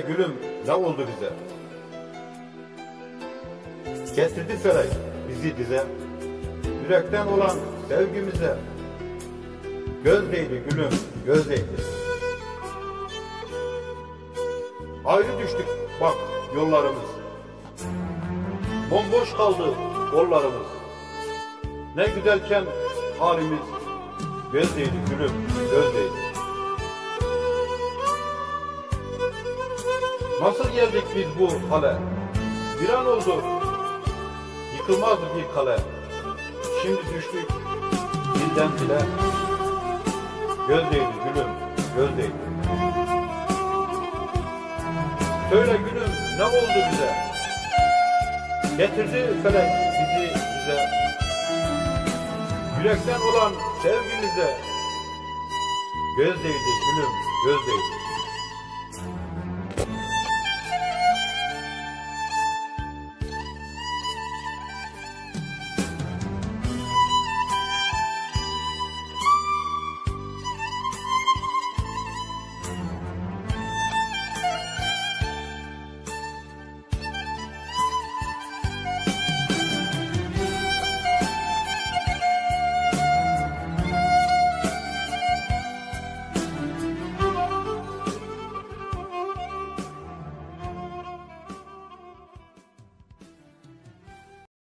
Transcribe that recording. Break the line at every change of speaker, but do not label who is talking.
gülüm ne oldu bize? Getirdi felek bizi dize, yürekten olan sevgimize. Göz değdi gülüm, göz değdi. Ayrı düştük bak yollarımız. Bomboş kaldı kollarımız. Ne güzelken halimiz. Göz değdi gülüm, göz değdi. Nasıl geldik biz bu hale? Bir an oldu. Yıkılmaz bir kale. Şimdi düştük dilden dile. Göz değdi gülüm, göz değdi. Söyle gülüm ne oldu bize? Getirdi felek bizi bize. Yürekten olan sevgimize. Göz değdi gülüm, göz değdi.